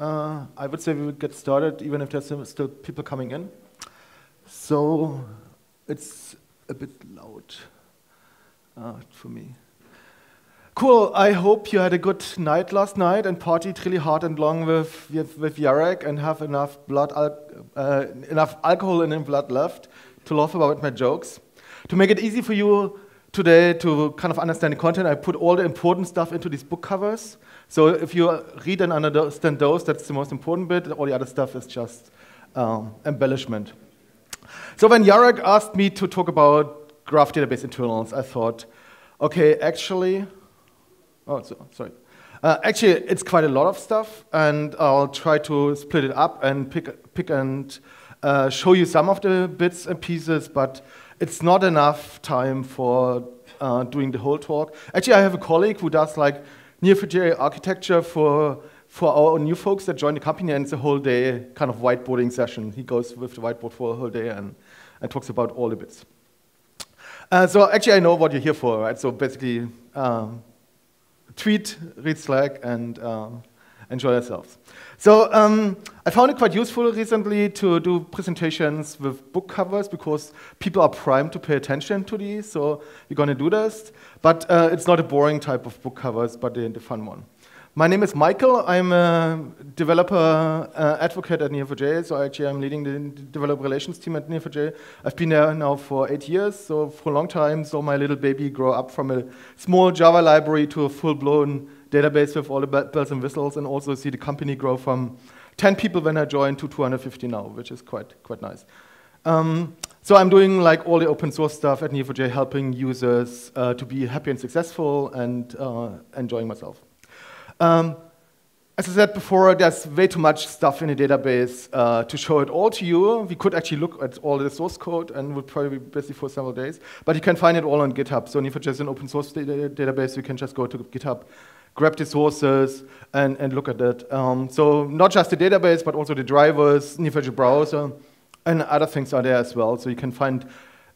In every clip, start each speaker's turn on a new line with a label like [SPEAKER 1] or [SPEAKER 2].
[SPEAKER 1] uh, I would say we would get started even if there's still people coming in. So it's a bit loud uh, for me. Cool. I hope you had a good night last night and partied really hard and long with with, with Jarek and have enough blood, al uh, enough alcohol in your blood left to laugh about my jokes. To make it easy for you today to kind of understand the content, I put all the important stuff into these book covers. So if you read and understand those, that's the most important bit. All the other stuff is just um, embellishment. So when Jarek asked me to talk about graph database internals, I thought, okay, actually, oh, so, sorry. Uh, actually, it's quite a lot of stuff, and I'll try to split it up and pick, pick and uh, show you some of the bits and pieces, but it's not enough time for uh, doing the whole talk. Actually, I have a colleague who does like Neo4j architecture for for our new folks that join the company, and it's a whole day kind of whiteboarding session. He goes with the whiteboard for a whole day and, and talks about all the bits. Uh, so actually, I know what you're here for, right? So basically, um, tweet, read Slack, and uh, enjoy yourselves. So um, I found it quite useful recently to do presentations with book covers because people are primed to pay attention to these. So we're going to do this, but uh, it's not a boring type of book covers, but the, the fun one. My name is Michael. I'm a developer uh, advocate at Neo4j. So actually, I'm leading the developer relations team at Neo4j. I've been there now for eight years, so for a long time. So my little baby grow up from a small Java library to a full-blown database with all the bells and whistles, and also see the company grow from 10 people when I joined to 250 now, which is quite quite nice. Um, so I'm doing like all the open source stuff at Neo4j, helping users uh, to be happy and successful, and uh, enjoying myself. Um, as I said before, there's way too much stuff in the database uh, to show it all to you. We could actually look at all the source code and would probably be busy for several days. But you can find it all on GitHub. So if it's just an open source database, you can just go to GitHub, grab the sources, and, and look at it. Um, so not just the database, but also the drivers, Neo4j browser, and other things are there as well. So you can find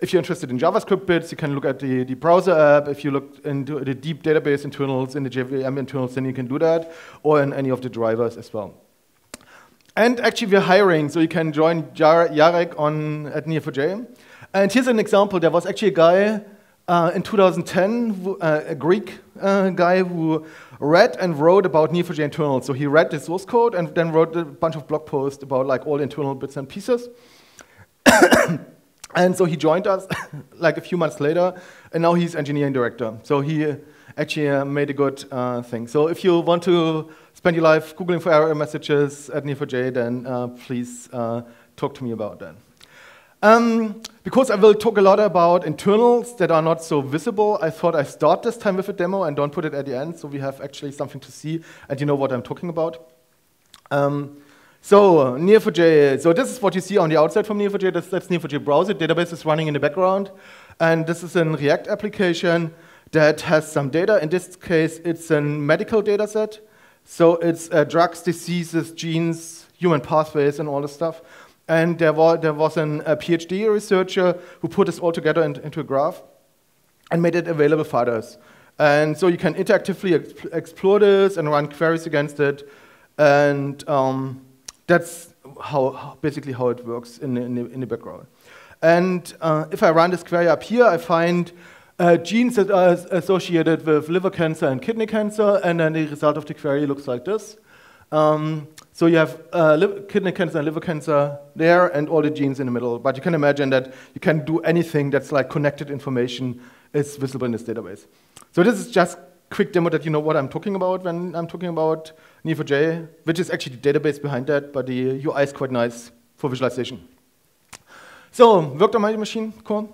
[SPEAKER 1] if you're interested in JavaScript bits, you can look at the, the browser app. If you look into the deep database internals in the JVM internals, then you can do that, or in any of the drivers as well. And actually, we're hiring, so you can join Jarek on at Neo4j. And here's an example. There was actually a guy uh, in 2010, who, uh, a Greek uh, guy who read and wrote about Neo4j internals. So he read the source code and then wrote a bunch of blog posts about like all the internal bits and pieces. And so he joined us like a few months later, and now he's engineering director. So he actually uh, made a good uh, thing. So if you want to spend your life Googling for error messages at Neo4j, then uh, please uh, talk to me about that. Um, because I will talk a lot about internals that are not so visible, I thought I start this time with a demo and don't put it at the end, so we have actually something to see and you know what I'm talking about. Um, so Neo4j, so this is what you see on the outside from Neo4j. That's, that's Neo4j browser. Database is running in the background. And this is a React application that has some data. In this case, it's a medical data set. So it's uh, drugs, diseases, genes, human pathways, and all this stuff. And there was, there was an, a PhD researcher who put this all together in, into a graph and made it available for others. And so you can interactively exp explore this and run queries against it. And um, that's how, basically how it works in the, in in the background. And uh, if I run this query up here, I find uh, genes that are associated with liver cancer and kidney cancer, and then the result of the query looks like this. Um, so you have uh, kidney cancer and liver cancer there, and all the genes in the middle. But you can imagine that you can do anything that's like connected information is visible in this database. So this is just quick demo that you know what I'm talking about when I'm talking about Neo4j, which is actually the database behind that, but the UI is quite nice for visualization. So, worked on my machine, cool.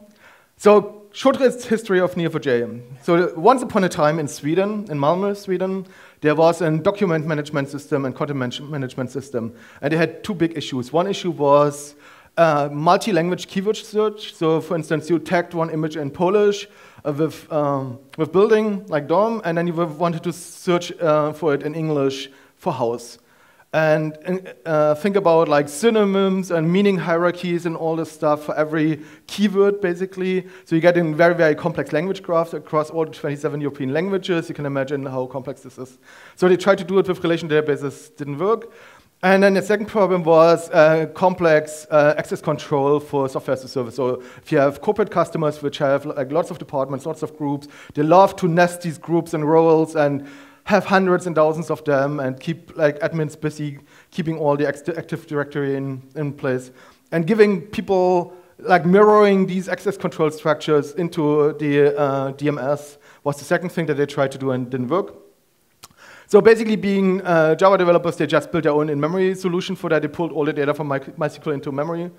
[SPEAKER 1] So, short history of Neo4j. So, once upon a time in Sweden, in Malmö, Sweden, there was a document management system and content management system, and they had two big issues. One issue was uh, multi-language keyword search. So, for instance, you tagged one image in Polish, uh, with, um, with building like DOM, and then you wanted to search uh, for it in English for house. And uh, think about like synonyms and meaning hierarchies and all this stuff for every keyword, basically. So you get in very, very complex language graphs across all 27 European languages. You can imagine how complex this is. So they tried to do it with relational databases, didn't work. And then the second problem was uh, complex uh, access control for software as a service. So if you have corporate customers which have like lots of departments, lots of groups, they love to nest these groups and roles and have hundreds and thousands of them and keep like admins busy keeping all the Active Directory in, in place and giving people like mirroring these access control structures into the uh, DMS was the second thing that they tried to do and didn't work. So basically being uh, Java developers, they just built their own in-memory solution for that. They pulled all the data from My MySQL into memory.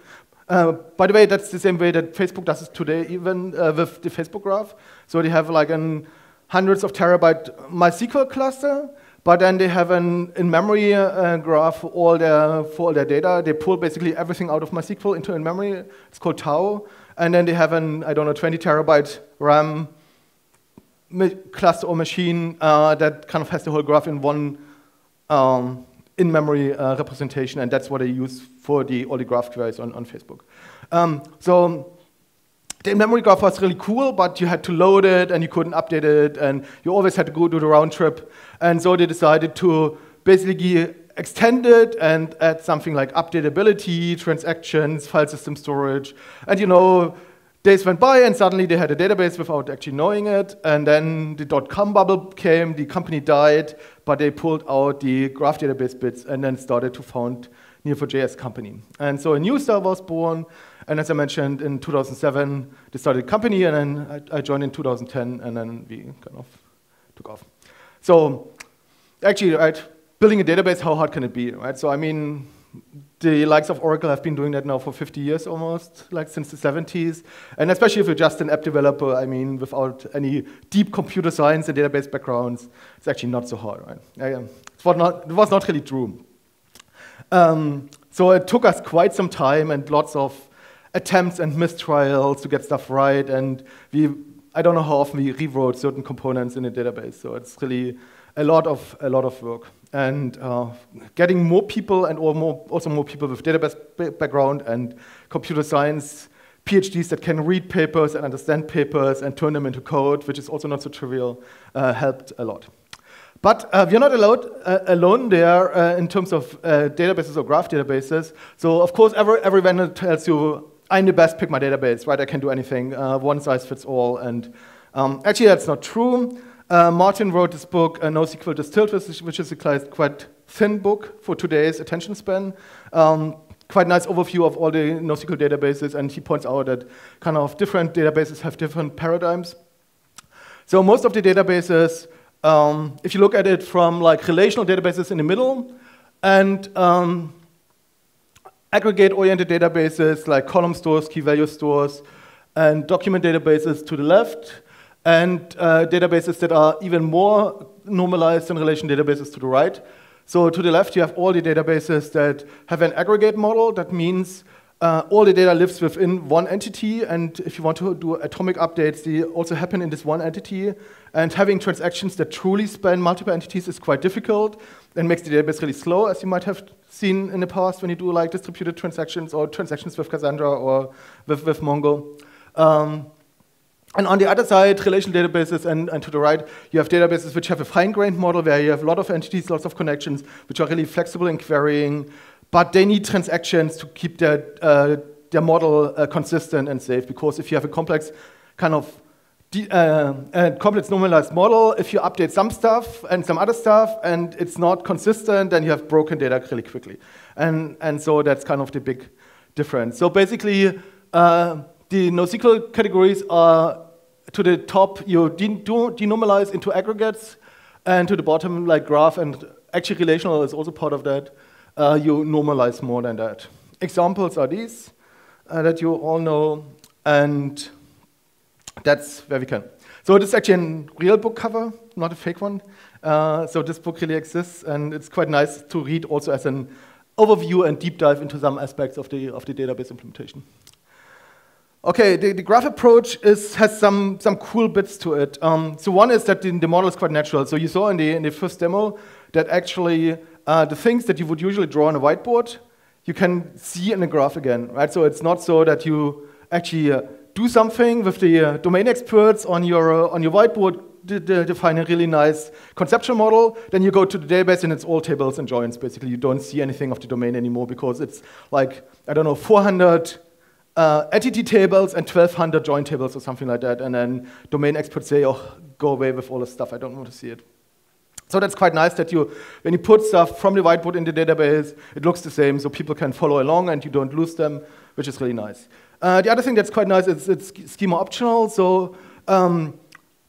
[SPEAKER 1] Uh, by the way, that's the same way that Facebook does it today, even uh, with the Facebook graph. So they have like an hundreds of terabyte MySQL cluster, but then they have an in-memory uh, graph for all, their, for all their data. They pull basically everything out of MySQL into in-memory. It's called TAO. And then they have an, I don't know, 20 terabyte RAM cluster or machine uh, that kind of has the whole graph in one um, in-memory uh, representation, and that's what they use for the, all the graph queries on, on Facebook. Um, so the memory graph was really cool, but you had to load it and you couldn't update it, and you always had to go do the round trip. And so they decided to basically extend it and add something like updatability, transactions, file system storage. And you know, days went by and suddenly they had a database without actually knowing it. And then the dot-com bubble came, the company died, but they pulled out the graph database bits and then started to found Neo4j company. And so a new server was born, and as I mentioned, in 2007, they started a company, and then I, I joined in 2010, and then we kind of took off. So actually, right, building a database, how hard can it be, right? So I mean, the likes of Oracle have been doing that now for 50 years almost, like since the 70s. And especially if you're just an app developer, I mean, without any deep computer science and database backgrounds, it's actually not so hard, right? it, was not, it was not really true. Um, so it took us quite some time and lots of attempts and mistrials to get stuff right. And we, I don't know how often we rewrote certain components in a database. So it's really a lot of, a lot of work. And uh, getting more people and or more, also more people with database background and computer science PhDs that can read papers and understand papers and turn them into code, which is also not so trivial, uh, helped a lot. But uh, we're not allowed, uh, alone there uh, in terms of uh, databases or graph databases. So of course, every, every vendor tells you I'm the best, pick my database, right? I can do anything, uh, one size fits all. And um, actually, that's not true. Uh, Martin wrote this book, uh, NoSQL Distilled, which is a quite thin book for today's attention span. Um, quite nice overview of all the NoSQL databases, and he points out that kind of different databases have different paradigms. So most of the databases, um, if you look at it from like relational databases in the middle, and um, aggregate-oriented databases like column stores, key value stores, and document databases to the left, and uh, databases that are even more normalized than relation databases to the right. So to the left, you have all the databases that have an aggregate model. That means uh, all the data lives within one entity, and if you want to do atomic updates, they also happen in this one entity. And having transactions that truly span multiple entities is quite difficult and makes the database really slow, as you might have seen in the past when you do like distributed transactions or transactions with Cassandra or with, with Mongo. Um, and on the other side, relational databases, and, and, to the right, you have databases which have a fine-grained model where you have a lot of entities, lots of connections, which are really flexible in querying, but they need transactions to keep their, uh, their model uh, consistent and safe, because if you have a complex kind of uh, a complex normalized model, if you update some stuff and some other stuff and it's not consistent, then you have broken data really quickly. And, and so that's kind of the big difference. So basically, uh, the NoSQL categories are to the top, you de do denormalize into aggregates, and to the bottom, like graph and actually relational is also part of that, uh, you normalize more than that. Examples are these uh, that you all know, and that's where we can. So this is actually a real book cover, not a fake one. Uh, so this book really exists, and it's quite nice to read also as an overview and deep dive into some aspects of the, of the database implementation. Okay, the, the graph approach is, has some, some cool bits to it. Um, so one is that the, the, model is quite natural. So you saw in the, in the first demo that actually uh, the things that you would usually draw on a whiteboard, you can see in a graph again, right? So it's not so that you actually uh, do something with the uh, domain experts on your, uh, on your whiteboard, define a really nice conceptual model, then you go to the database and it's all tables and joins, basically. You don't see anything of the domain anymore because it's like, I don't know, 400 uh, entity tables and 1200 join tables or something like that. And then domain experts say, oh, go away with all this stuff. I don't want to see it. So that's quite nice that you, when you put stuff from the whiteboard in the database, it looks the same, so people can follow along and you don't lose them, which is really nice. Uh, the other thing that's quite nice is it's schema optional. So um,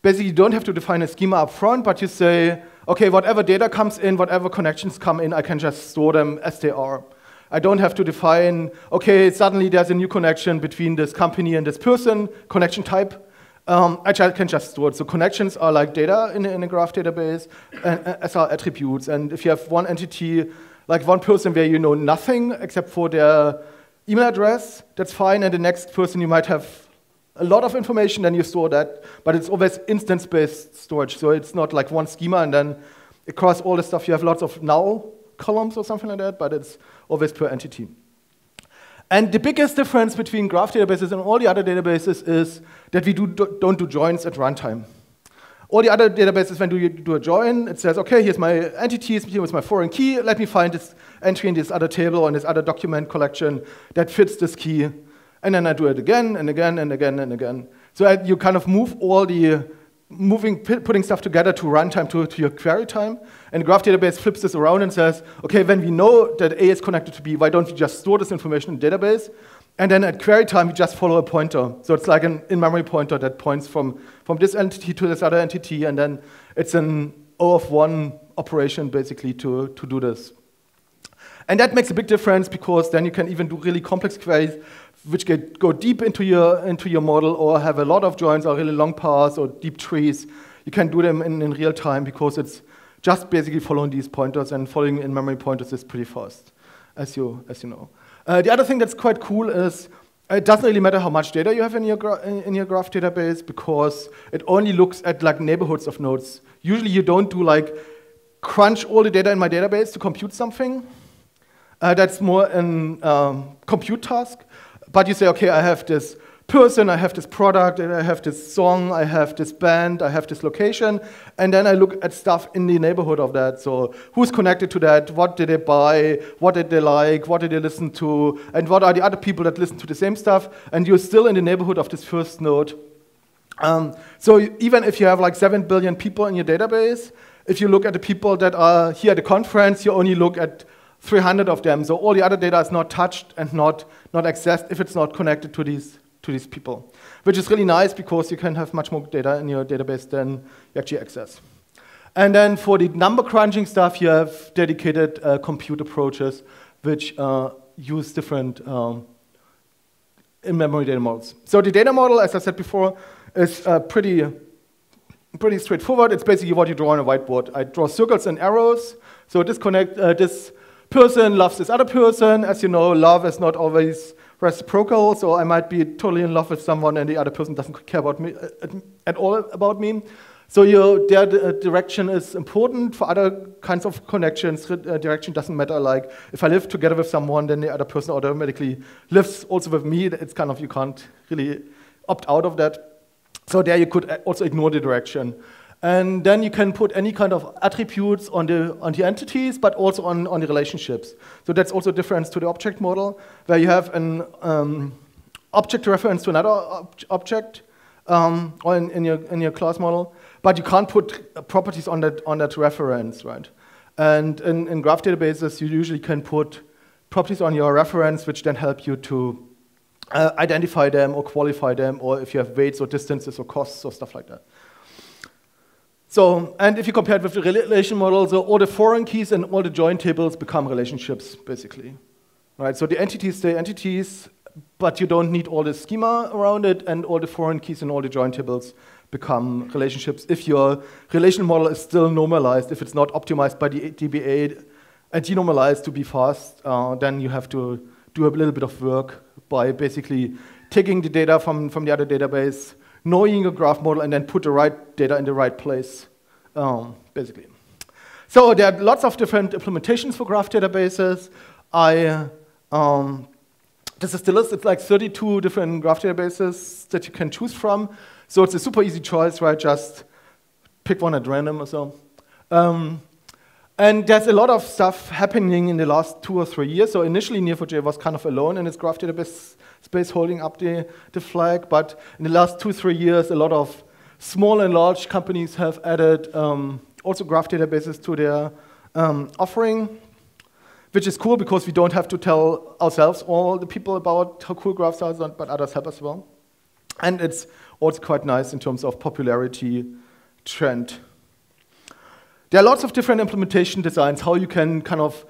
[SPEAKER 1] basically, you don't have to define a schema up front, but you say, okay, whatever data comes in, whatever connections come in, I can just store them as they are. I don't have to define, okay, suddenly there's a new connection between this company and this person, connection type. Um, I can just store it. So connections are like data in, in a graph database, and, as are attributes. And if you have one entity, like one person where you know nothing except for their email address, that's fine. And the next person, you might have a lot of information, then you store that. But it's always instance-based storage. So it's not like one schema, and then across all the stuff, you have lots of null columns or something like that, but it's always per entity. And the biggest difference between graph databases and all the other databases is that we do, don't do joins at runtime. All the other databases, when you do a join, it says, okay, here's my entities, here's my foreign key, let me find this entry in this other table or in this other document collection that fits this key. And then I do it again and again and again and again. So you kind of move all the moving, putting stuff together to runtime, to, to your query time. And graph database flips this around and says, okay, when we know that A is connected to B, why don't we just store this information in database? And then at query time, we just follow a pointer. So it's like an in-memory pointer that points from, from this entity to this other entity, and then it's an O of one operation, basically, to, to do this. And that makes a big difference because then you can even do really complex queries which get, go deep into your, into your model or have a lot of joins or really long paths or deep trees. You can do them in, in real time because it's just basically following these pointers and following in-memory pointers is pretty fast, as you, as you know. Uh, the other thing that's quite cool is it doesn't really matter how much data you have in your, in your graph database because it only looks at like neighborhoods of nodes. Usually you don't do like crunch all the data in my database to compute something. Uh, that's more a um, compute task. But you say, okay, I have this person, I have this product, I have this song, I have this band, I have this location, and then I look at stuff in the neighborhood of that. So who's connected to that? What did they buy? What did they like? What did they listen to? And what are the other people that listen to the same stuff? And you're still in the neighborhood of this first node. Um, so even if you have like 7 billion people in your database, if you look at the people that are here at the conference, you only look at 300 of them. So all the other data is not touched and not, not accessed if it's not connected to these, to these people, which is really nice because you can have much more data in your database than you actually access. And then for the number crunching stuff, you have dedicated uh, compute approaches which uh, use different um, in-memory data models. So the data model, as I said before, is uh, pretty, pretty straightforward. It's basically what you draw on a whiteboard. I draw circles and arrows. So this connect uh, this person loves this other person. As you know, love is not always reciprocal, so I might be totally in love with someone and the other person doesn't care about me at, at all about me. So your, their uh, direction is important. For other kinds of connections, uh, direction doesn't matter. Like if I live together with someone, then the other person automatically lives also with me. It's kind of, you can't really opt out of that. So there you could uh, also ignore the direction. And then you can put any kind of attributes on the, on the entities, but also on, on the relationships. So that's also a difference to the object model, where you have an um, object reference to another ob object um, or in, in, your, in your class model, but you can't put properties on that, on that reference, right? And in, in graph databases, you usually can put properties on your reference, which then help you to uh, identify them or qualify them, or if you have weights or distances or costs or stuff like that. So, and if you compare it with the relation model, so all the foreign keys and all the join tables become relationships, basically. Right? So the entities stay entities, but you don't need all the schema around it, and all the foreign keys and all the join tables become relationships if your relation model is still normalized, if it's not optimized by the DBA and denormalized to be fast, uh, then you have to do a little bit of work by basically taking the data from, from the other database, knowing a graph model and then put the right data in the right place, um, basically. So there are lots of different implementations for graph databases. I, um, this is the list. It's like 32 different graph databases that you can choose from. So it's a super easy choice, right? Just pick one at random or so. Um, and there's a lot of stuff happening in the last two or three years. So initially, Neo4j was kind of alone in its graph database space holding up the, the flag. But in the last two, three years, a lot of small and large companies have added um, also graph databases to their um, offering, which is cool because we don't have to tell ourselves all the people about how cool graphs are, but others help as well. And it's also quite nice in terms of popularity trend. There are lots of different implementation designs, how you can kind of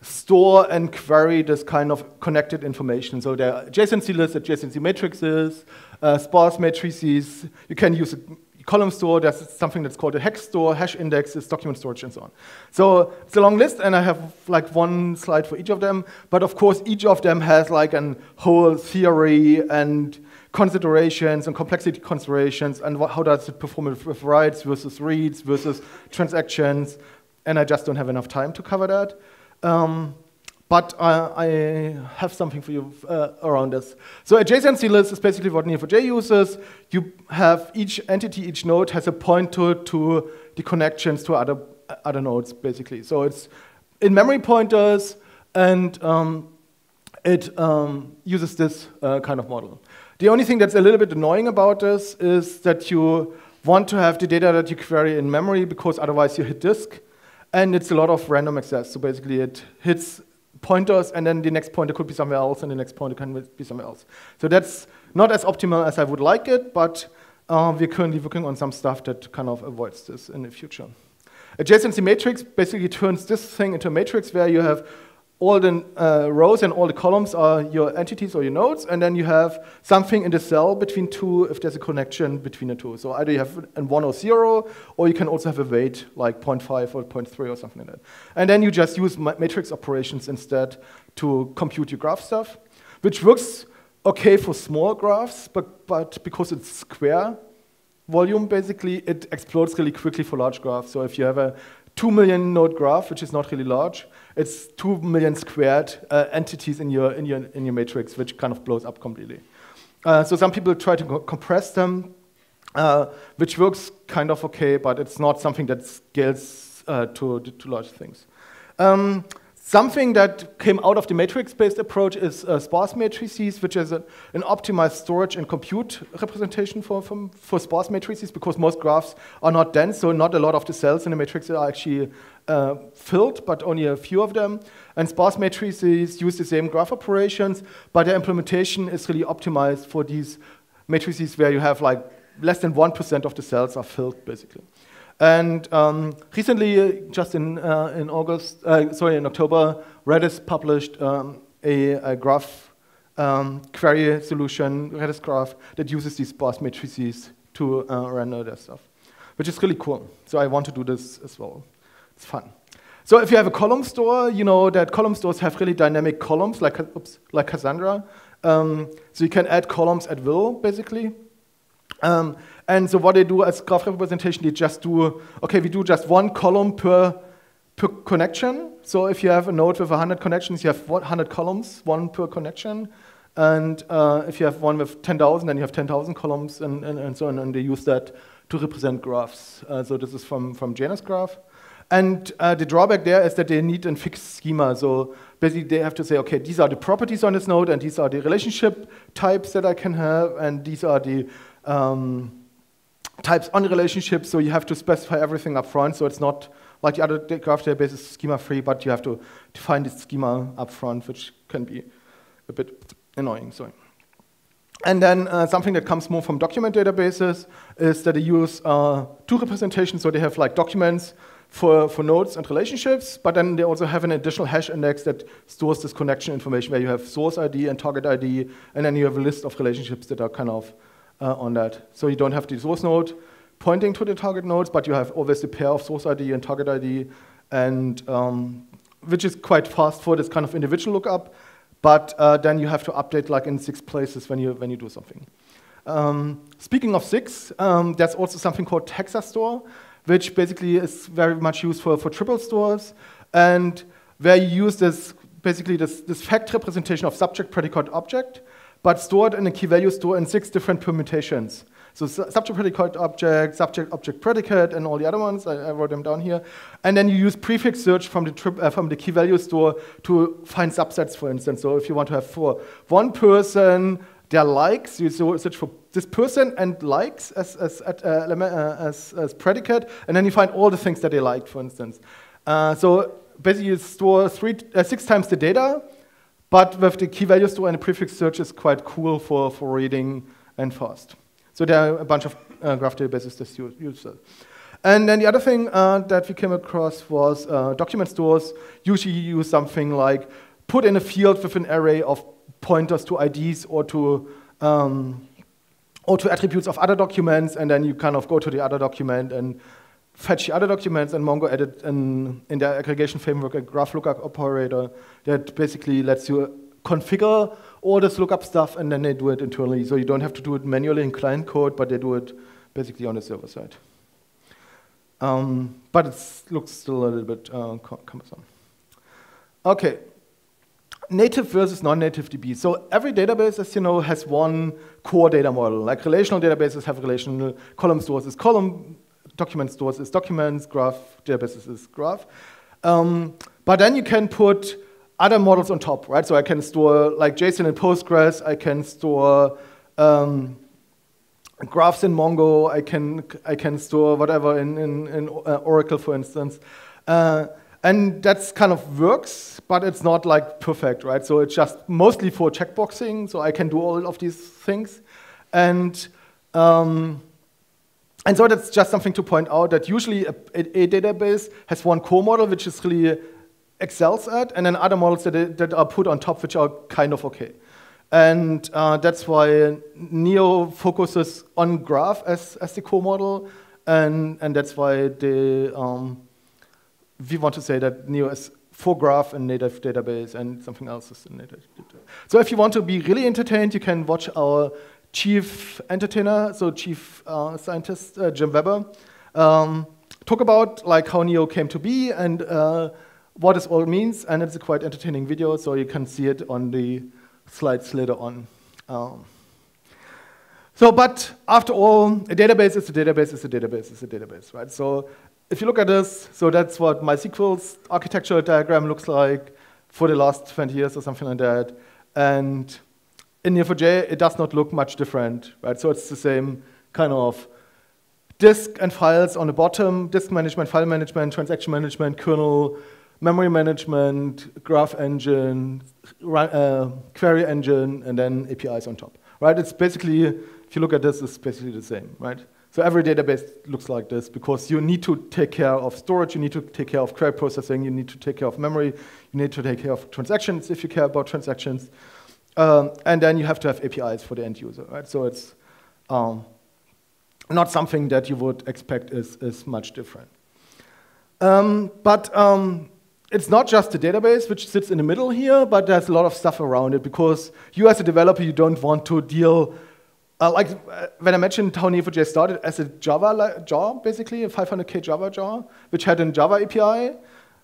[SPEAKER 1] store and query this kind of connected information. So there are adjacency lists, adjacency matrices, uh, sparse matrices. You can use a column store. There's something that's called a Hexastore, hash indexes, document storage, and so on. So it's a long list, and I have like one slide for each of them. But of course, each of them has like a whole theory and considerations and complexity considerations and how does it perform with writes versus reads versus transactions. And I just don't have enough time to cover that. Um, but I have something for you uh, around this. So a adjacency list is basically what Neo4j uses. You have each entity, each node has a pointer to the connections to other, other nodes, basically. So it's in-memory pointers, and um, it um, uses this uh, kind of model. The only thing that's a little bit annoying about this is that you want to have the data that you query in memory because otherwise you hit disk. And it's a lot of random access. So basically it hits pointers and then the next pointer could be somewhere else and the next pointer can be somewhere else. So that's not as optimal as I would like it, but uh, we're currently working on some stuff that kind of avoids this in the future. Adjacency matrix basically turns this thing into a matrix where you have all the uh, rows and all the columns are your entities or your nodes, and then you have something in the cell between two if there's a connection between the two. So either you have a 1 or 0, or you can also have a weight like 0.5 or 0.3 or something like that. And then you just use matrix operations instead to compute your graph stuff, which works okay for small graphs, but, but because it's square volume, basically, it explodes really quickly for large graphs. So if you have a 2 million node graph, which is not really large, it's 2 million squared uh, entities in your, in, your, in your matrix, which kind of blows up completely. Uh, so some people try to co compress them, uh, which works kind of okay, but it's not something that scales uh, to, to large things. Um, Something that came out of the matrix-based approach is uh, sparse matrices, which is a, an optimized storage and compute representation for, for, for, sparse matrices, because most graphs are not dense, so not a lot of the cells in the matrix are actually uh, filled, but only a few of them. And sparse matrices use the same graph operations, but their implementation is really optimized for these matrices where you have like less than 1% of the cells are filled, basically. And um, recently, just in, uh, in August, uh, sorry, in October, Redis published um, a, a, graph um, query solution, Redis graph, that uses these sparse matrices to uh, render their stuff, which is really cool. So I want to do this as well. It's fun. So if you have a column store, you know that column stores have really dynamic columns, like, oops, like Cassandra. Um, so you can add columns at will, basically. Um, and so what they do as graph representation, they just do, okay, we do just one column per, per connection. So if you have a node with 100 connections, you have 100 columns, one per connection. And uh, if you have one with 10,000, then you have 10,000 columns and, and, and, so on. And they use that to represent graphs. Uh, so this is from, from JanusGraph. And uh, the drawback there is that they need a fixed schema. So basically they have to say, okay, these are the properties on this node, and these are the relationship types that I can have, and these are the um, types on relationships, so you have to specify everything up front, so it's not like the other graph database is schema-free, but you have to define the schema up front, which can be a bit annoying. Sorry. And then uh, something that comes more from document databases is that they use uh, two representations, so they have like documents for, for nodes and relationships, but then they also have an additional hash index that stores this connection information where you have source ID and target ID, and then you have a list of relationships that are kind of uh, on that. So you don't have the source node pointing to the target nodes, but you have always the pair of source ID and target ID, and um, which is quite fast for this kind of individual lookup. But uh, then you have to update like in six places when you when you do something. Um, speaking of six, um, there's also something called Hexastore, which basically is very much used for, triple stores, and where you use this basically this, this fact representation of subject, predicate, object, but stored in a key value store in six different permutations. So subject, predicate, object, subject, object, predicate, and all the other ones. I, I wrote them down here. And then you use prefix search from the, uh, from the key value store to find subsets, for instance. So if you want to have for one person, their likes, you search for this person and likes as, as, uh, uh, as, as predicate, and then you find all the things that they liked, for instance. Uh, so basically you store three, uh, six times the data, but with the key value store and the prefix search is quite cool for, for reading and fast. So there are a bunch of uh, graph databases that use that. And then the other thing uh, that we came across was document stores usually use something like put in a field with an array of pointers to IDs or to um, or to attributes of other documents, and then you kind of go to the other document and fetch the other documents, and Mongo added in, in their aggregation framework a graph lookup operator that basically lets you configure all this lookup stuff, and then they do it internally. So you don't have to do it manually in client code, but they do it basically on the server side. Um, but it looks still a little bit uh, cumbersome. Okay, native versus non-native DB. So every database, as you know, has one core data model. Like relational databases have relational column stores is column, document stores is documents, graph databases is graph. Um, but then you can put other models on top, right? So I can store like JSON in Postgres, I can store um, graphs in Mongo, I can, I can store whatever in, in, in uh, Oracle, for instance. Uh, and that's kind of works, but it's not like perfect, right? So it's just mostly for checkboxing, so I can do all of these things. And, um, and so that's just something to point out that usually a, a, database has one core model, which is really excels at, and then other models that, that are put on top, which are kind of okay. And uh, that's why Neo focuses on graph as, as the core model, and, and that's why the, um, we want to say that Neo is for graph and native database, and something else is in native. So if you want to be really entertained, you can watch our chief entertainer, so chief uh, scientist, uh, Jim Webber, um, talk about like how Neo came to be and uh, what this all means, and it's a quite entertaining video, so you can see it on the slides later on. Um, so, but after all, a database is a database is a database is a database, right? So if you look at this, so that's what MySQL's architectural diagram looks like for the last 20 years or something like that. And in Neo4j, it does not look much different, right? So it's the same kind of disk and files on the bottom, disk management, file management, transaction management, kernel, memory management, graph engine, uh, query engine, and then APIs on top. Right? It's basically, if you look at this, it's basically the same. Right? So every database looks like this because you need to take care of storage, you need to take care of query processing, you need to take care of memory, you need to take care of transactions if you care about transactions, um, and then you have to have APIs for the end user. Right? So it's um, not something that you would expect is, is much different. Um, but um, it's not just the database which sits in the middle here, but there's a lot of stuff around it because you as a developer, you don't want to deal, uh, like uh, when I mentioned how Neo4j started as a Java jar, basically, a 500K Java jar, which had a Java API,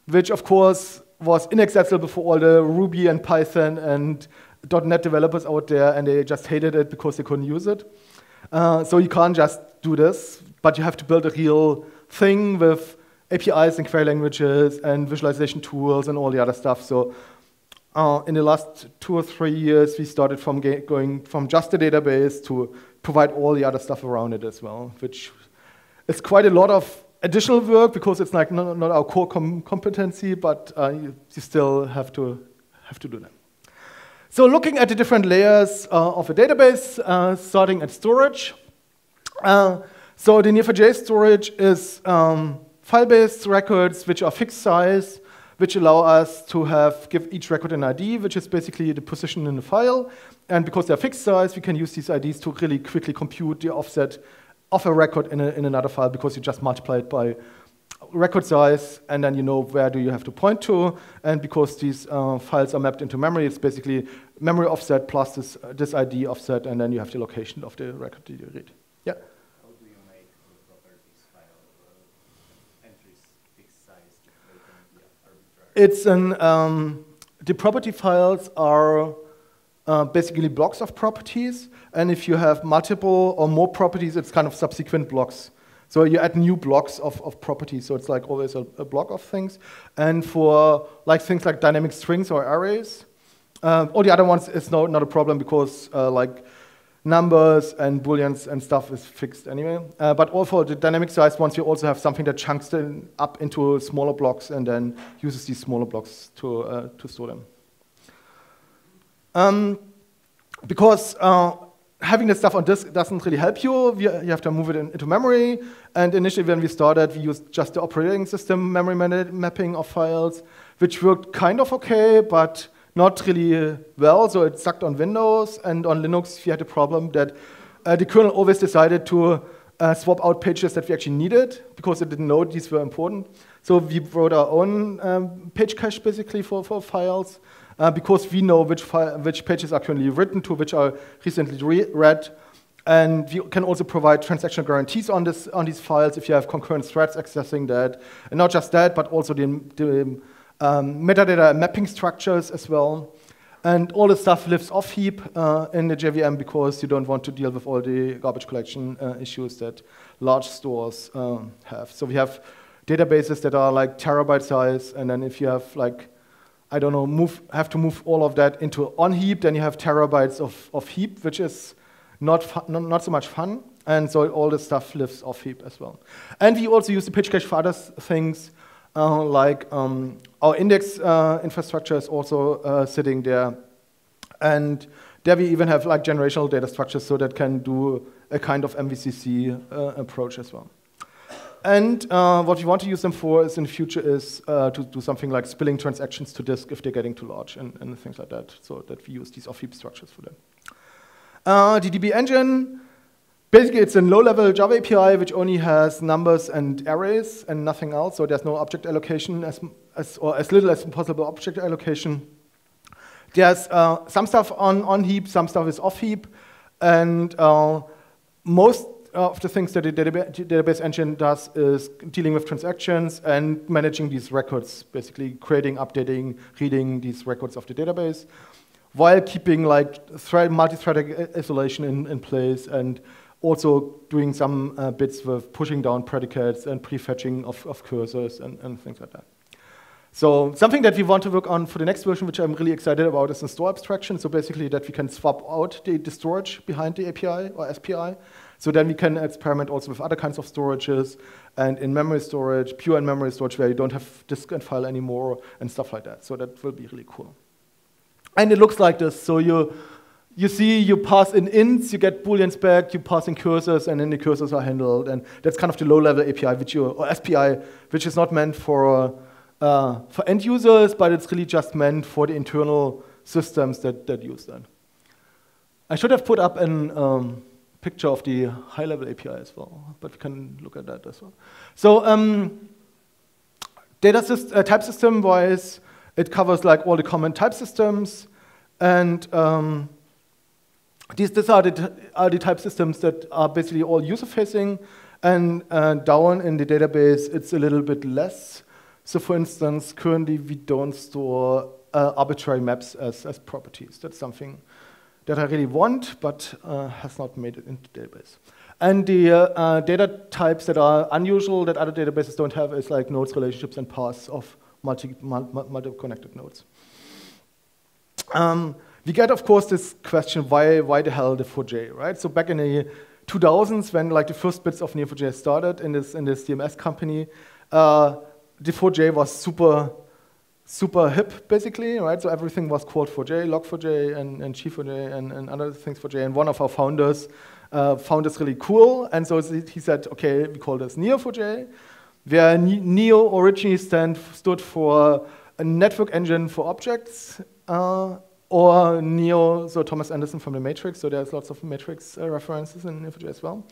[SPEAKER 1] which of course was inaccessible for all the Ruby and Python and .NET developers out there, and they just hated it because they couldn't use it. Uh, so you can't just do this, but you have to build a real thing with APIs and query languages and visualization tools and all the other stuff. So uh, in the last two or three years, we started from going from just a database to provide all the other stuff around it as well, which is quite a lot of additional work because it's like not, not our core com competency, but uh, you, you, still have to have to do that. So looking at the different layers uh, of a database, uh, starting at storage. Uh, so the Neo4j storage is um, file-based records which are fixed size, which allow us to have give each record an ID, which is basically the position in the file. And because they're fixed size, we can use these IDs to really quickly compute the offset of a record in, a, in another file because you just multiply it by record size, and then you know where do you have to point to. And because these uh, files are mapped into memory, it's basically memory offset plus this, uh, this ID offset, and then you have the location of the record that you read. Yeah? It's an, um, the property files are uh, basically blocks of properties. And if you have multiple or more properties, it's kind of subsequent blocks. So you add new blocks of, of properties. So it's like always a, a block of things. And for like things like dynamic strings or arrays, uh, all the other ones is no, not a problem because uh, like numbers and booleans and stuff is fixed anyway. Uh, but also the dynamic size ones, you also have something that chunks them up into smaller blocks and then uses these smaller blocks to, uh, to store them. Um, because uh, having the stuff on disk doesn't really help you. you have to move it in, into memory. And initially, when we started, we used just the operating system memory mapping of files, which worked kind of okay, but not really well. So it sucked on Windows. And on Linux, we had a problem that uh, the kernel always decided to uh, swap out pages that we actually needed because it didn't know these were important. So we wrote our own um, page cache basically for, for files uh, because we know which, which pages are currently written to, which are recently re read. And we can also provide transactional guarantees on, this, on these files if you have concurrent threads accessing that. And not just that, but also the, the um, metadata mapping structures as well. And all the stuff lives off heap uh, in the JVM because you don't want to deal with all the garbage collection uh, issues that large stores um, have. So we have databases that are like terabyte size, and then if you have like I don't know, move, have to move all of that into on heap, then you have terabytes of, of heap, which is not, not, not, so much fun. And so all this stuff lives off heap as well. And we also use the page cache for other things, uh, like um, our index uh, infrastructure is also uh, sitting there. And there we even have like generational data structures so that can do a kind of MVCC uh, approach as well. And uh, what we want to use them for is in the future is uh, to do something like spilling transactions to disk if they're getting too large and, and things like that, so that we use these off-heap structures for them. The DB engine, basically it's a low-level Java API which only has numbers and arrays and nothing else, so there's no object allocation as, as or as little as possible object allocation. There's uh, some stuff on, on heap, some stuff is off heap, and uh, most of the things that the database engine does is dealing with transactions and managing these records, basically creating, updating, reading these records of the database, while keeping like multi-threaded isolation in, in, place and also doing some uh, bits with pushing down predicates and prefetching of, of cursors and, and things like that. So something that we want to work on for the next version, which I'm really excited about, is the store abstraction. So basically that we can swap out the, the storage behind the API or SPI so then we can experiment also with other kinds of storages and in memory storage, pure in memory storage where you don't have disk and file anymore and stuff like that. So that will be really cool. And it looks like this. So you, you see you pass in ints, you get booleans back, you pass in cursors, and then the cursors are handled. And that's kind of the low-level API, which you, or SPI, which is not meant for, uh, for end users, but it's really just meant for the internal systems that, that use that. I should have put up a um, picture of the high-level API as well, but we can look at that as well. So um, data uh, type system-wise, it covers like all the common type systems, and um, these, these are, the, are the type systems that are basically all user-facing, and uh, down in the database, it's a little bit less. So for instance, currently we don't store uh, arbitrary maps as, as properties. That's something that I really want, but uh, has not made it into the database. And the uh, uh, data types that are unusual that other databases don't have is like nodes, relationships, and paths of multi, multi connected nodes. Um, we get, of course, this question, why, why the hell the 4J, right? So back in the 2000s, when like the first bits of Neo4j started in this, in this DMS company, uh, the 4J was super super hip, basically, right? So everything was called 4J, log4j, and, and G4j, and, and other things 4J. And one of our founders uh, found this really cool, and so he said, okay, we call this Neo4j, where Neo originally stand, stood for a network engine for objects, uh, or Neo, so Thomas Anderson from the Matrix, so there's lots of Matrix uh, references in Neo4j as well.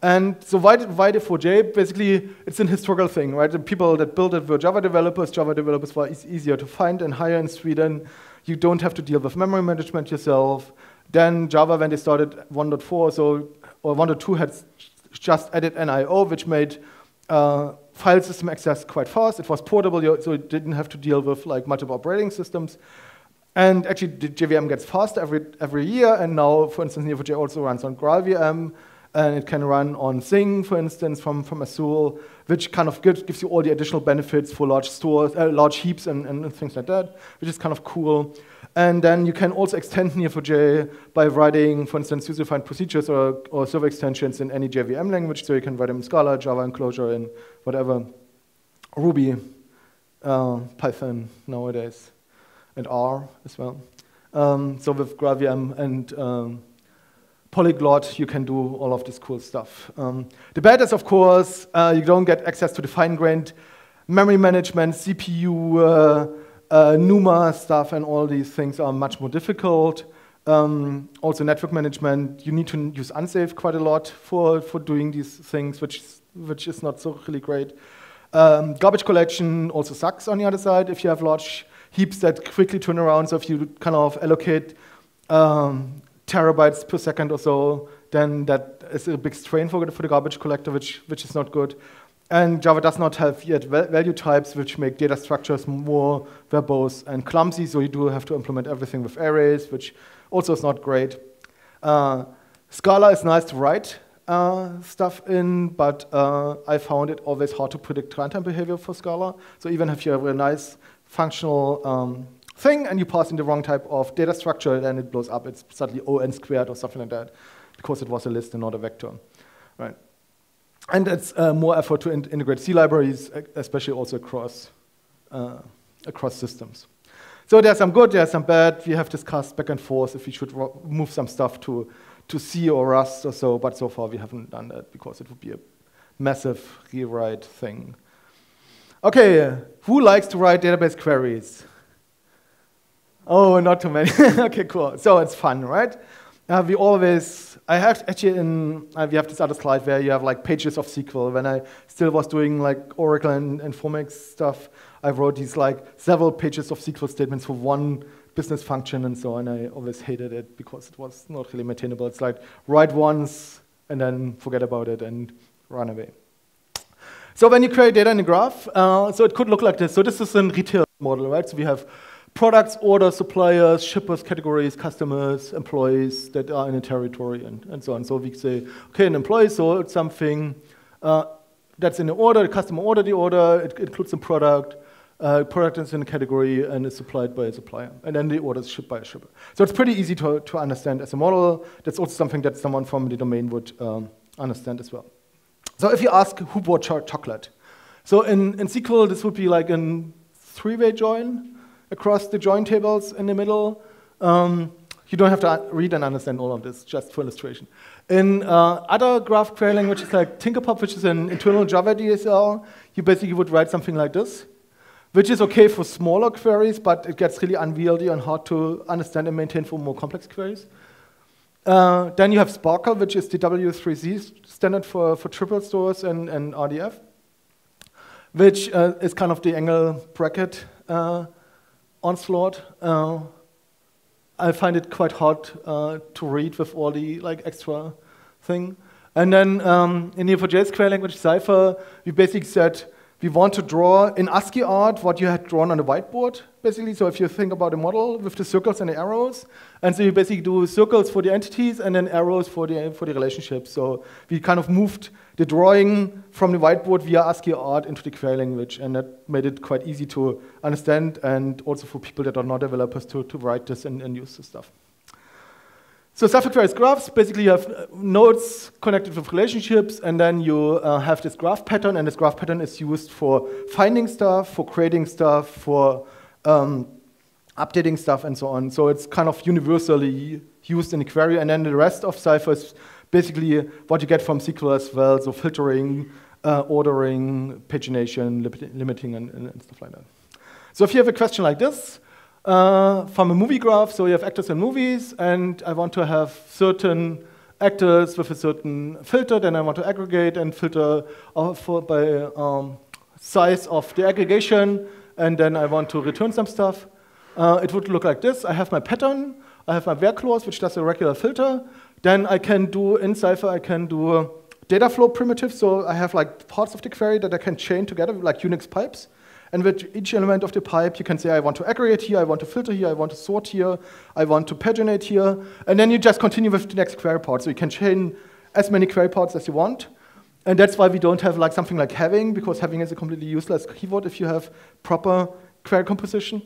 [SPEAKER 1] And so why, why the 4J? Basically, it's an historical thing, right? The people that built it were Java developers. Java developers were easier to find and hire in Sweden. You don't have to deal with memory management yourself. Then Java, when they started 1.4, so or 1.2 had just added NIO, which made uh, file system access quite fast. It was portable, so it didn't have to deal with like multiple operating systems. And actually, the JVM gets faster every, every year, and now, for instance, Neo4j also runs on GraalVM, and it can run on Zing, for instance, from, from Azul, which kind of gives, gives you all the additional benefits for large stores, uh, large heaps and, and things like that, which is kind of cool. And then you can also extend Neo4j by writing, for instance, user-defined procedures or, or server extensions in any JVM language. So you can write them in Scala, Java, Clojure, and whatever, Ruby, uh, Python nowadays, and R as well. Um, so with GraalVM and um, Polyglot, you can do all of this cool stuff. Um, the bad is, of course, uh, you don't get access to the fine-grained memory management, CPU, uh, uh, NUMA stuff and all these things are much more difficult. Um, also network management, you need to use unsafe quite a lot for, for doing these things, which, which is not so really great. Um, garbage collection also sucks on the other side if you have large heaps that quickly turn around. So if you kind of allocate um, terabytes per second or so, then that is a big strain for, for the garbage collector, which, which is not good. And Java does not have yet value types, which make data structures more verbose and clumsy, so you do have to implement everything with arrays, which also is not great. Uh, Scala is nice to write uh, stuff in, but uh, I found it always hard to predict runtime behavior for Scala. So even if you have a nice functional um, thing and you pass in the wrong type of data structure, then it blows up. It's suddenly O(n) squared or something like that, because it was a list and not a vector. Right. And it's uh, more effort to in integrate C libraries, especially also across, uh, across systems. So there's some good, there's some bad. We have discussed back and forth if we should move some stuff to, to C or Rust or so, but so far we haven't done that because it would be a massive rewrite thing. Okay, who likes to write database queries? Oh, not too many. okay, cool. So it's fun, right? Uh, we always, I have actually in, uh, we have this other slide where you have like pages of SQL. When I still was doing like Oracle and, Informix stuff, I wrote these like several pages of SQL statements for one business function and so on. I always hated it because it was not really maintainable. It's like write once and then forget about it and run away. So when you create data in a graph, uh, so it could look like this. So this is a retail model, right? So we have products, orders, suppliers, shippers, categories, customers, employees that are in a territory, and, and so on. So we say, okay, an employee sold something uh, that's in the order, the customer ordered the order, it includes a product, uh, product is in a category and is supplied by a supplier. And then the order is shipped by a shipper. So it's pretty easy to, to understand as a model. That's also something that someone from the domain would um, understand as well. So if you ask who bought chocolate, so in, in SQL, this would be like a three-way join across the join tables in the middle. Um, you don't have to read and understand all of this, just for illustration. In uh, other graph query languages like Tinkerpop, which is an internal Java DSL, you basically would write something like this, which is okay for smaller queries, but it gets really unwieldy and hard to understand and maintain for more complex queries. Uh, then you have SPARQL, which is the W3C standard for, for triple stores and, and RDF, which uh, is kind of the angle bracket uh, onslaught. Uh, I find it quite hard uh, to read with all the like extra thing. And then um, in Neo4j query language Cypher, we basically said we want to draw in ASCII art what you had drawn on the whiteboard, basically. So if you think about a model with the circles and the arrows, and so you basically do circles for the entities and then arrows for the, for the relationships. So we kind of moved the drawing from the whiteboard via ASCII art into the query language, and that made it quite easy to understand and also for people that are not developers to, to write this and, and use this stuff. So Cypher queries graphs, basically you have uh, nodes connected with relationships, and then you uh, have this graph pattern, and this graph pattern is used for finding stuff, for creating stuff, for um, updating stuff, and so on. So it's kind of universally used in query, and then the rest of Cypher is basically what you get from SQL as well, so filtering, uh, ordering, pagination, limiting, and, and, stuff like that. So if you have a question like this, uh, from a movie graph, so you have actors in movies, and I want to have certain actors with a certain filter, then I want to aggregate and filter for, by um, size of the aggregation, and then I want to return some stuff. Uh, it would look like this. I have my pattern, I have my where clause, which does a regular filter. Then I can do, in Cypher, I can do data flow primitive. So I have like parts of the query that I can chain together, like Unix pipes. And with each element of the pipe, you can say, I want to aggregate here, I want to filter here, I want to sort here, I want to paginate here. And then you just continue with the next query part. So you can chain as many query parts as you want. And that's why we don't have like something like having, because having is a completely useless keyword if you have proper query composition.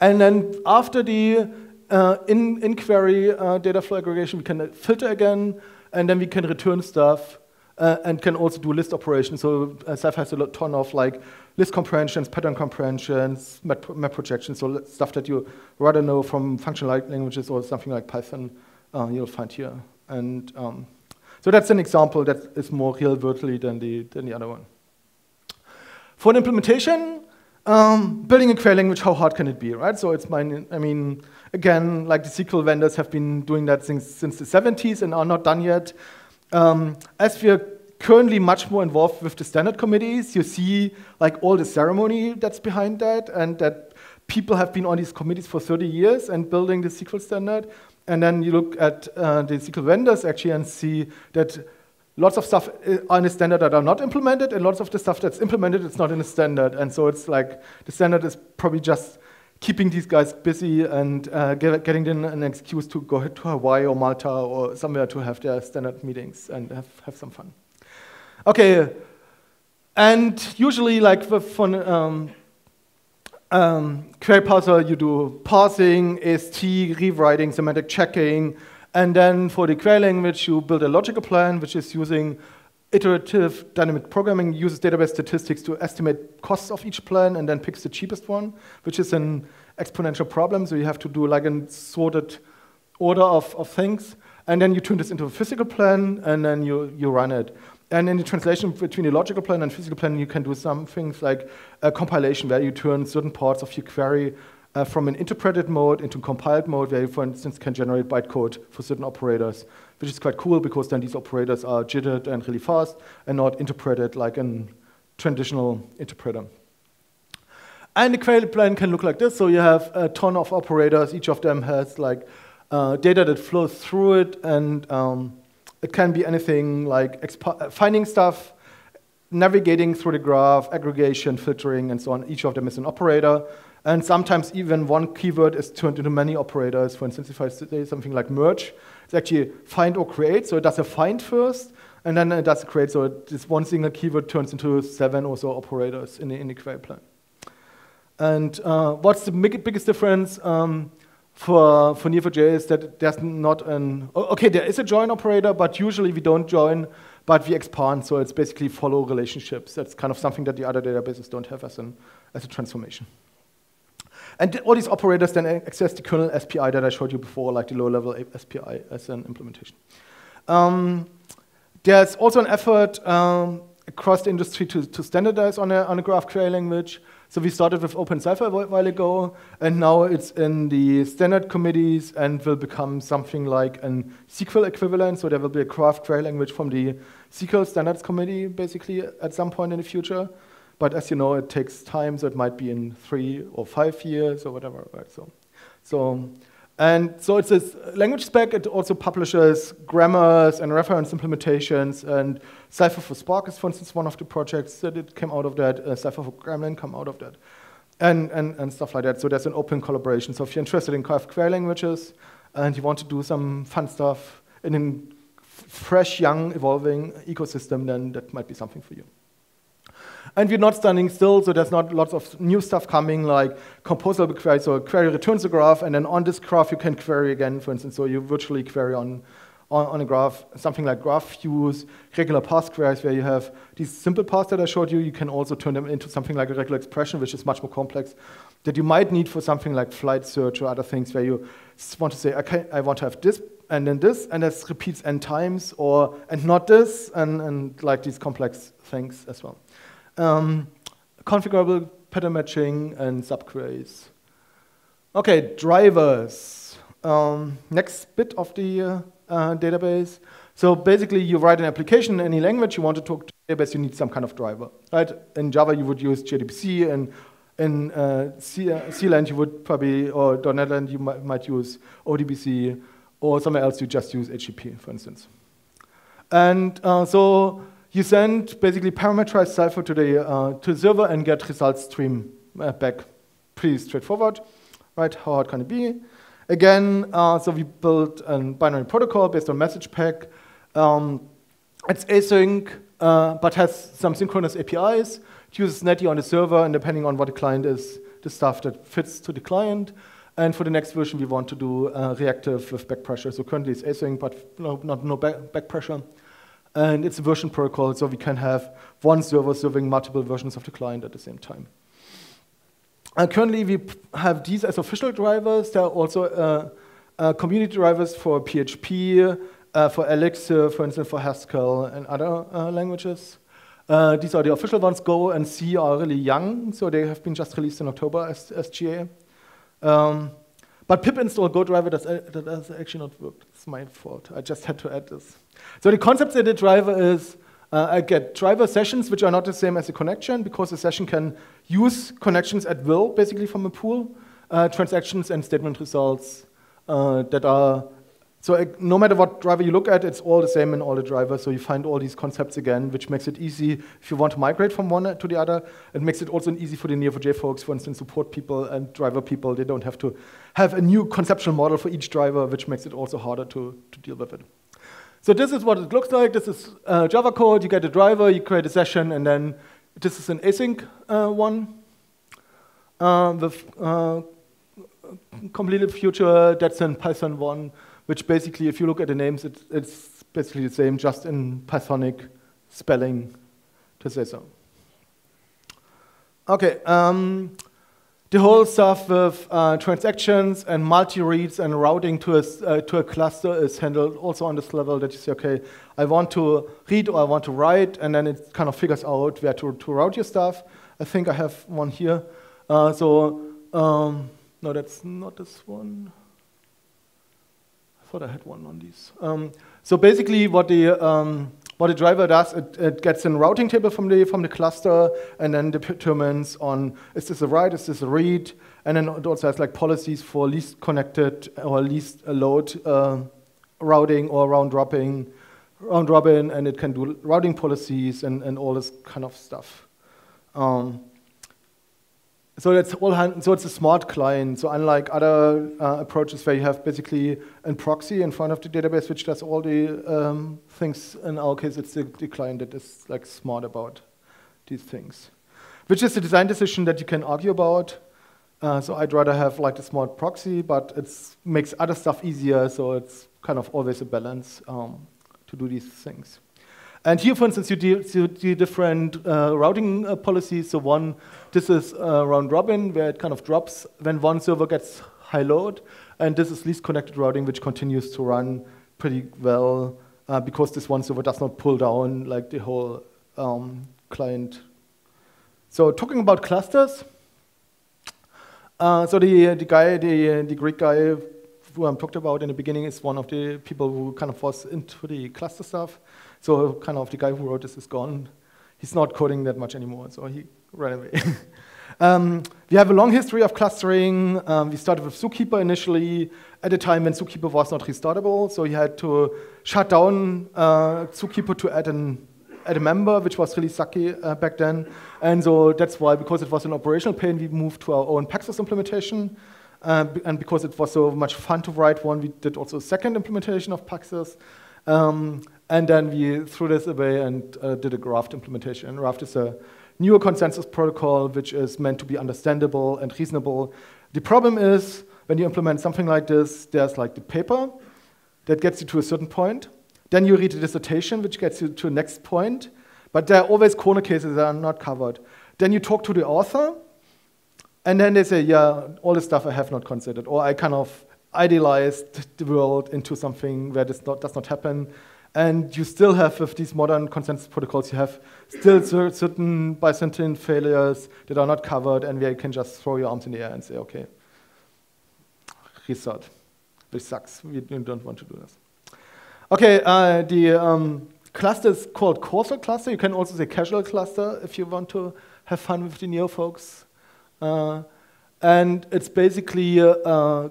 [SPEAKER 1] And then after the uh, in, query uh, data flow aggregation, we can filter again, and then we can return stuff uh, and can also do list operations. So uh, Cypher has a ton of like list comprehensions, pattern comprehensions, map, map projections, so stuff that you rather know from functional languages or something like Python, uh, you'll find here. And um, so that's an example that is more real virtually than the, than the other one. For an implementation, um, building a query language, how hard can it be, right? So it's mine, I mean, again, like the SQL vendors have been doing that since, since the 70s and are not done yet. Um, as we are currently much more involved with the standard committees, you see like all the ceremony that's behind that and that people have been on these committees for 30 years and building the SQL standard. And then you look at uh, the SQL vendors actually and see that lots of stuff in a standard that are not implemented, and lots of the stuff that's implemented it's not in a standard. And so it's like the standard is probably just keeping these guys busy and uh, get, getting them an excuse to go to Hawaii or Malta or somewhere to have their standard meetings and have, have some fun. Okay, and usually, like for um, um, query parser, you do parsing, AST, rewriting, semantic checking, and then for the query language, you build a logical plan, which is using iterative dynamic programming, uses database statistics to estimate costs of each plan, and then picks the cheapest one, which is an exponential problem. So you have to do like a sorted order of, of things, and then you turn this into a physical plan, and then you, you run it. And in the translation between the logical plan and physical plan, you can do some things like a compilation where you turn certain parts of your query uh, from an interpreted mode into compiled mode, where you, for instance, can generate bytecode for certain operators, which is quite cool because then these operators are jittered and really fast and not interpreted like a traditional interpreter. And the query plan can look like this. So you have a ton of operators. Each of them has like uh, data that flows through it, and um, it can be anything like finding stuff, navigating through the graph, aggregation, filtering, and so on. Each of them is an operator. And sometimes even one keyword is turned into many operators. For instance, if I say something like merge, it's actually find or create. So it does a find first, and then it does a create. So this one single keyword turns into seven or so operators in the, in the query plan. And uh, what's the biggest difference? Um, for, for Neo4j is that there's not an, okay, there is a join operator, but usually we don't join, but we expand, so it's basically follow relationships. That's kind of something that the other databases don't have as, an, as a transformation. And all these operators then access the kernel SPI that I showed you before, like the low-level SPI as an implementation. Um, there's also an effort um, across the industry to, to standardize on a, on a graph query language. So we started with openCypher a while ago, and now it's in the standard committees and will become something like an SQL equivalent. So there will be a graph query language from the SQL standards committee, basically, at some point in the future. But as you know, it takes time, so it might be in three or five years or whatever. Right? So, so and so it's a language spec. It also publishes grammars and reference implementations. And Cypher for Spark is, for instance, one of the projects that it came out of that. Uh, Cypher for Gremlin came out of that. And, and, and stuff like that. So there's an open collaboration. So if you're interested in query languages and you want to do some fun stuff in a fresh, young, evolving ecosystem, then that might be something for you. And we're not standing still, so there's not lots of new stuff coming, like composable query. So a query returns a graph, and then on this graph you can query again, for instance. So you virtually query on, on, on a graph, something like graph views, regular parse queries, where you have these simple paths that I showed you. You can also turn them into something like a regular expression, which is much more complex, that you might need for something like flight search or other things, where you want to say, okay, I want to have this and then this, and this repeats n times, or and not this, and, and like these complex things as well um, configurable pattern matching, and subqueries. Okay, drivers. Um, next bit of the uh, uh, database. So basically, you write an application in any language you want to talk to database, you need some kind of driver. Right? In Java, you would use JDBC, and in uh, C, uh, CLand, you would probably, or .NET Land, you might, might use ODBC, or somewhere else, you just use HTTP, for instance. And uh, so you send basically parameterized Cypher to the, uh, to the server and get results stream uh, back. Pretty straightforward, right? How hard can it be? Again, uh, so we built a binary protocol based on message pack. Um, it's async, uh, but has some synchronous APIs. It uses Netty on the server, and depending on what the client is, the stuff that fits to the client. And for the next version, we want to do uh, reactive with back pressure. So currently it's async, but no, not no back, back pressure. And it's a version protocol, so we can have one server serving multiple versions of the client at the same time. Uh, currently, we have these as official drivers. There are also uh, uh, community drivers for PHP, uh, for Elixir, for instance, for Haskell, and other uh, languages. Uh, these are the official ones. Go and C are really young, so they have been just released in October as, as GA. Um, but pip install Go driver does, actually not work. It's my fault. I just had to add this. So the concept of the driver is uh, I get driver sessions, which are not the same as a connection, because a session can use connections at will, basically from a pool, uh, transactions and statement results uh, that are so uh, no matter what driver you look at, it's all the same in all the drivers. So you find all these concepts again, which makes it easy if you want to migrate from one to the other. It makes it also easy for the Neo4j folks, for instance, support people and driver people. They don't have to have a new conceptual model for each driver, which makes it also harder to, to deal with it. So this is what it looks like. This is uh, Java code. You get a driver, you create a session, and then this is an async uh, one uh, with uh, completed future. That's in Python 1 which basically, if you look at the names, it, it's basically the same, just in Pythonic spelling to say so. Okay, um, the whole stuff with uh, transactions and multi-reads and routing to a, uh, to a cluster is handled also on this level that you say, okay, I want to read or I want to write, and then it kind of figures out where to, to route your stuff. I think I have one here. Uh, so, um, no, that's not this one thought I had one on these. Um, so basically, what the um, what the driver does, it, it, gets a routing table from the from the cluster, and then determines on is this a write, is this a read, and then it also has like policies for least connected or least load uh, routing or round robin, round robin, and it can do routing policies and, and all this kind of stuff. Um, so that's all. So it's a smart client. So unlike other uh, approaches where you have basically a proxy in front of the database which does all the um, things, in our case, it's the, the, client that is like smart about these things, which is a design decision that you can argue about. Uh, so I'd rather have like a smart proxy, but it makes other stuff easier. So it's kind of always a balance um, to do these things. And here, for instance, you do, different uh, routing uh, policies. So one, this is uh, round robin, where it kind of drops when one server gets high load. And this is least connected routing, which continues to run pretty well uh, because this one server does not pull down like the whole um, client. So talking about clusters, uh, so the, the guy, the, the Greek guy who I talked about in the beginning is one of the people who kind of was into the cluster stuff. So kind of the guy who wrote this is gone. He's not coding that much anymore, so he ran away. um, we have a long history of clustering. Um, we started with Zookeeper initially at a time when Zookeeper was not restartable, so you had to shut down uh, Zookeeper to add an add a member, which was really sucky uh, back then. And so that's why, because it was an operational pain, we moved to our own Paxos implementation. Uh, and because it was so much fun to write one, we did also a second implementation of Paxos. Um, and then we threw this away and uh, did a Raft implementation. And Raft is a newer consensus protocol which is meant to be understandable and reasonable. The problem is when you implement something like this, there's like the paper that gets you to a certain point. Then you read the dissertation, which gets you to the next point. But there are always corner cases that are not covered. Then you talk to the author, and then they say, yeah, all the stuff I have not considered. Or I kind of idealized the world into something where this not, does not happen. And you still have, with these modern consensus protocols, you have still certain Byzantine failures that are not covered and where you can just throw your arms in the air and say, okay, restart, which sucks. We don't want to do this. Okay, uh, the um, cluster is called causal cluster. You can also say casual cluster if you want to have fun with the Neo folks. Uh, and it's basically uh,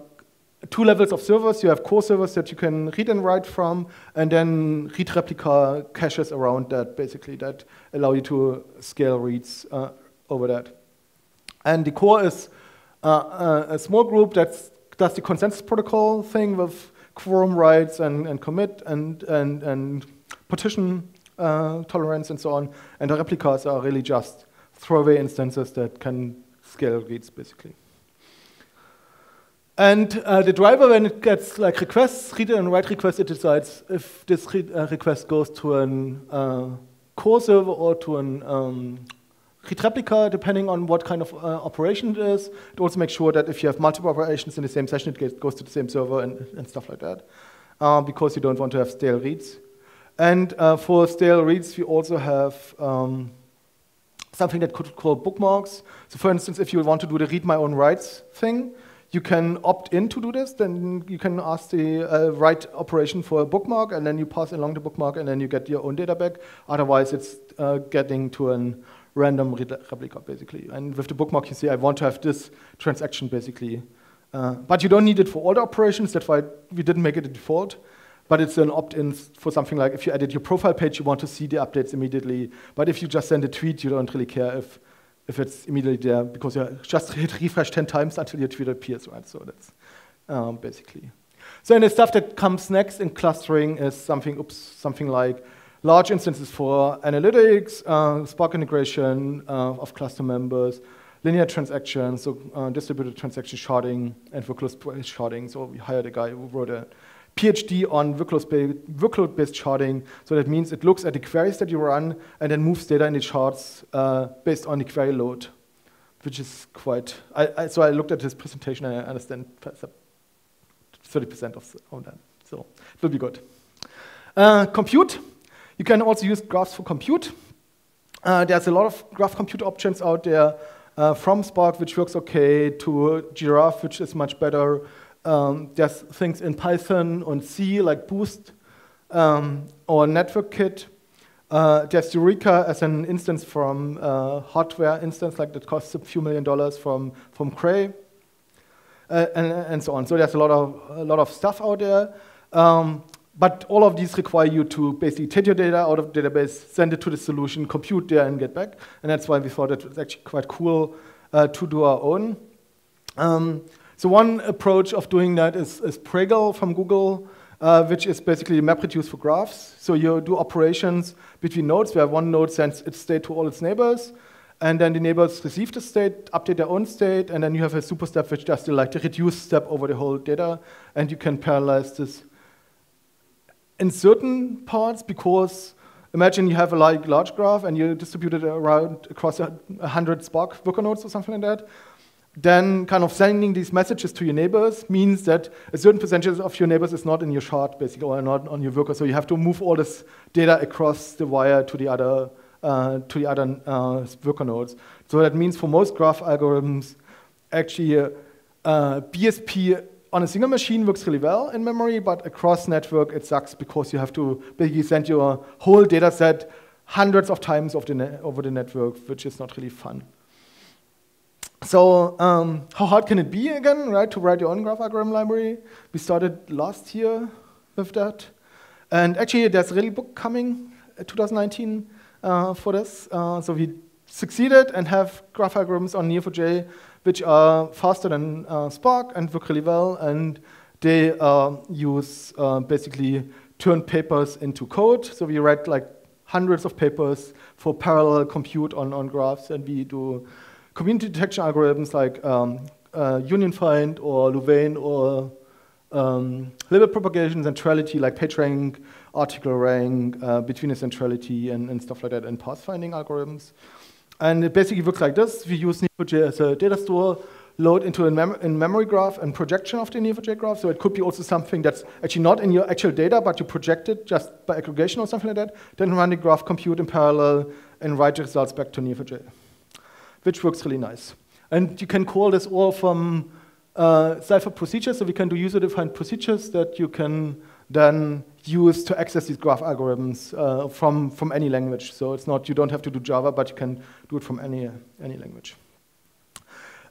[SPEAKER 1] two levels of servers. You have core servers that you can read and write from, and then read replica caches around that, basically, that allow you to scale reads uh, over that. And the core is uh, uh a small group that does the consensus protocol thing with quorum writes and, and commit and, and, and partition uh, tolerance and so on. And the replicas are really just throwaway instances that can scale reads, basically. And uh, the driver, when it gets like requests, read and write requests, it decides if this re uh, request goes to an uh, core server or to an um, read replica, depending on what kind of uh, operation it is. It also makes sure that if you have multiple operations in the same session, it goes to the same server and, and stuff like that, uh, because you don't want to have stale reads. And uh, for stale reads, we also have um, something that could call bookmarks. So for instance, if you want to do the read my own writes thing, you can opt in to do this, then you can ask the uh, write operation for a bookmark, and then you pass along the bookmark, and then you get your own data back. Otherwise, it's uh, getting to a random replica, basically. And with the bookmark, you see, I want to have this transaction, basically. Uh, but you don't need it for all the operations. That's why we didn't make it a default. But it's an opt-in for something like if you edit your profile page, you want to see the updates immediately. But if you just send a tweet, you don't really care if if it's immediately there because you just hit refresh 10 times until your tweet appears, right? So that's um, basically. So and the stuff that comes next in clustering is something, oops, something like large instances for analytics, uh, Spark integration uh, of cluster members, linear transactions, so uh, distributed transaction sharding, and workload-based sharding. So we hired a guy who wrote a PhD on workload-based sharding. So that means it looks at the queries that you run and then moves data in the shards uh, based on the query load, which is quite. I, I, so I looked at his presentation and I understand 30% of, of that. So it will be good. Uh, compute. You can also use graphs for compute. Uh, there's a lot of graph compute options out there, uh, from Spark, which works okay, to Giraph, which is much better, um, there's things in Python and C like Boost um, or NetworKit. Uh, there's Urika as an instance from uh, hardware instance, like that costs a few million dollars from, from Cray, uh, and, and so on. So there's a lot of, a lot of stuff out there. Um, but all of these require you to basically take your data out of the database, send it to the solution, compute there, and get back. And that's why we thought it was actually quite cool uh, to do our own. Um, so one approach of doing that is, is Pregel from Google, uh, which is basically MapReduce for graphs. So you do operations between nodes, where one node sends its state to all its neighbors, and then the neighbors receive the state, update their own state, and then you have a super step which does the, like the reduce step over the whole data, and you can parallelize this in certain parts because imagine you have a like large graph and you distribute it around across a hundred Spark worker nodes or something like that then kind of sending these messages to your neighbors means that a certain percentage of your neighbors is not in your shard, basically, or not on your worker. So you have to move all this data across the wire to the other uh, to the other uh, worker nodes. So that means for most graph algorithms, actually, uh, BSP on a single machine works really well in memory, but across network it sucks because you have to basically send your whole data set hundreds of times the over the network, which is not really fun. So um, how hard can it be again, right, to write your own graph algorithm library? We started last year with that. And actually, there's a really book coming, uh, 2019, uh, for this. Uh, so we succeeded and have graph algorithms on Neo4j which are faster than uh, Spark and work really well. And they uh, use uh, basically turn papers into code. So we write like hundreds of papers for parallel compute on, on graphs, and we do community detection algorithms like um, uh, union find or Louvain or um, propagation centrality like PageRank, article rank, uh, between centrality and, and, stuff like that, and path finding algorithms. And it basically works like this. We use Neo4j as a data store, load into a mem in memory graph and projection of the Neo4j graph. So it could be also something that's actually not in your actual data, but you project it just by aggregation or something like that. Then run the graph compute in parallel and write the results back to Neo4j which works really nice. And you can call this all from uh, Cypher procedures, so we can do user-defined procedures that you can then use to access these graph algorithms uh, from, from any language. So it's not, you don't have to do Java, but you can do it from any, any language.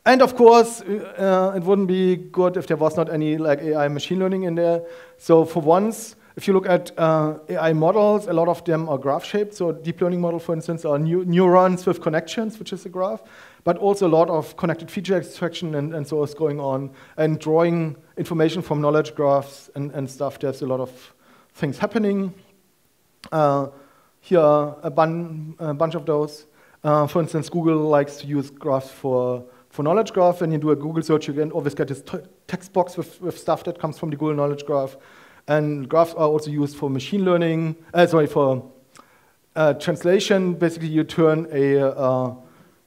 [SPEAKER 1] And of course, uh, it wouldn't be good if there was not any like AI machine learning in there. So for once, if you look at uh, AI models, a lot of them are graph shaped. So deep learning model, for instance, are neurons with connections, which is a graph, but also a lot of connected feature extraction and, and so is going on, and drawing information from knowledge graphs and, and stuff. There's a lot of things happening. Uh, here are a, bun a bunch of those. Uh, for instance, Google likes to use graphs for, for knowledge graph. When you do a Google search, you can always get this text box with, with stuff that comes from the Google knowledge graph. And graphs are also used for machine learning, uh, sorry, for uh, translation. Basically, you turn a, uh,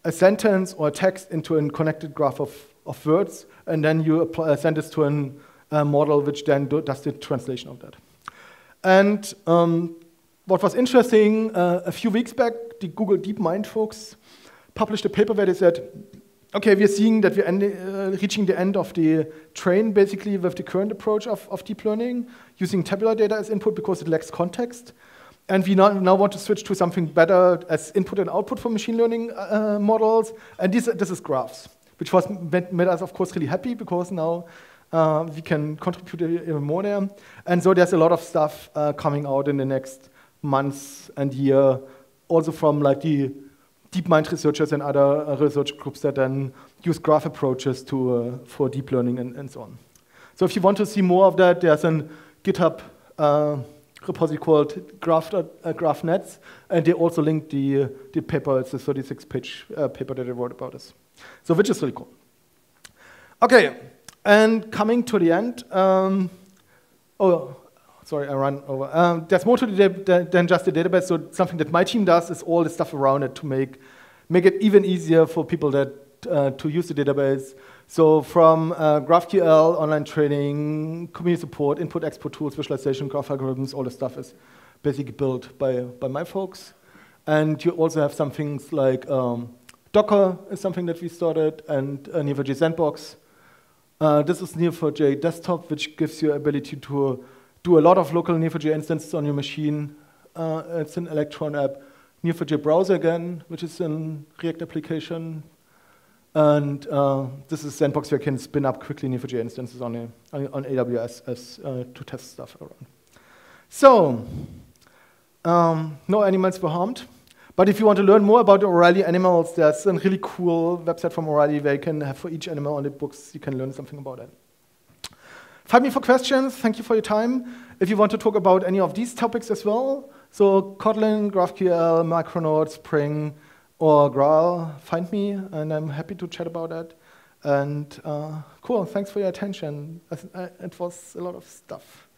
[SPEAKER 1] a sentence or a text into a connected graph of, of words, and then you apply, send this to a model which then do, does the translation of that. And um, what was interesting, uh, a few weeks back, the Google DeepMind folks published a paper where they said, okay, we're seeing that we're uh, reaching the end of the train basically with the current approach of, of deep learning, using tabular data as input because it lacks context. And we now, now want to switch to something better as input and output for machine learning uh, models. And this, this is graphs, which was made, made, us, of course, really happy because now uh, we can contribute even more there. And so there's a lot of stuff uh, coming out in the next months and year, also from like the DeepMind researchers and other research groups that then use graph approaches to, uh, for deep learning and, and, so on. So if you want to see more of that, there's a GitHub uh, repository called Graph, uh, GraphNets, and they also link the, uh, the paper. It's a 36-page uh, paper that they wrote about this. So which is really cool. Okay, and coming to the end. Um, oh, sorry, I ran over. Um, there's more to the than just the database. So something that my team does is all the stuff around it to make make it even easier for people that uh, to use the database. So from uh, GraphQL, online training, community support, input, export tools, visualization, graph algorithms, all the stuff is basically built by, by my folks. And you also have some things like um, Docker is something that we started, and uh, Neo4j Sandbox. Uh, this is Neo4j Desktop, which gives you ability to do a lot of local Neo4j instances on your machine. Uh, it's an Electron app. Neo4j Browser again, which is a React application. And uh, this is Sandbox where you can spin up quickly Neo4j instances on, a, on AWS as, uh, to test stuff around. So, um, no animals were harmed. But if you want to learn more about O'Reilly animals, there's a really cool website from O'Reilly where you can have for each animal on the books, you can learn something about it. Find me for questions. Thank you for your time. If you want to talk about any of these topics as well, so Kotlin, GraphQL, Micronaut, Spring, or Graal, find me, and I'm happy to chat about that. And uh, cool, thanks for your attention. It was a lot of stuff.